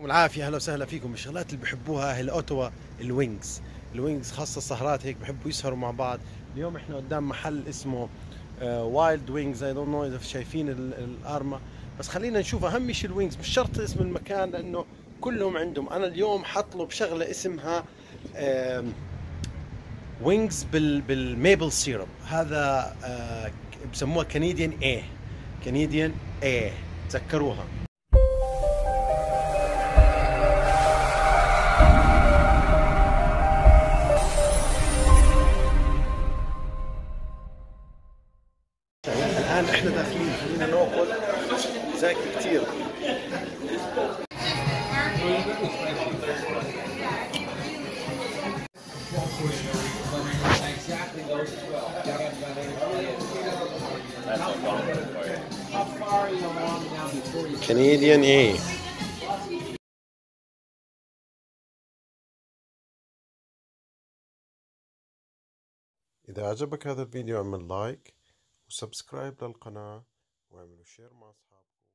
والعافيه أهلا وسهلا فيكم. الشغلات اللي بحبوها أهل اوتوا ال wings. ال wings خاصة السهرات هيك بحبوا يسهروا مع بعض. اليوم إحنا قدام محل اسمه Wild Wings I don't know إذا شايفين ال- الارمه بس خلينا نشوف أهم شيء ال wings. مش شرط اسم المكان لأنه كلهم عندهم. أنا اليوم حطلب شغلة اسمها wings بال بال maple syrup هذا آه، بسموها Canadian eh كنديان إيه تذكروها. الآن إحنا داخلين خلينا ناكل زاكي كثير Canadian eh إذا عجبك هذا الفيديو أعمل like و subscribe للقناة واعملوا share مع أصحابكم.